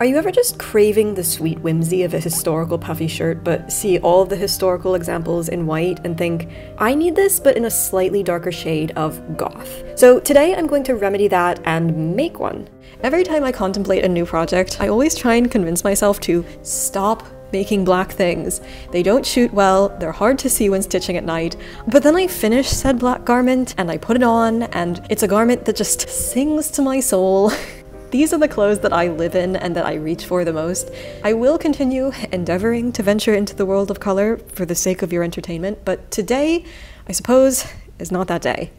Are you ever just craving the sweet whimsy of a historical puffy shirt, but see all of the historical examples in white and think, I need this, but in a slightly darker shade of goth? So today I'm going to remedy that and make one. Every time I contemplate a new project, I always try and convince myself to stop making black things. They don't shoot well, they're hard to see when stitching at night, but then I finish said black garment and I put it on, and it's a garment that just sings to my soul. These are the clothes that I live in and that I reach for the most. I will continue endeavoring to venture into the world of color for the sake of your entertainment, but today, I suppose, is not that day.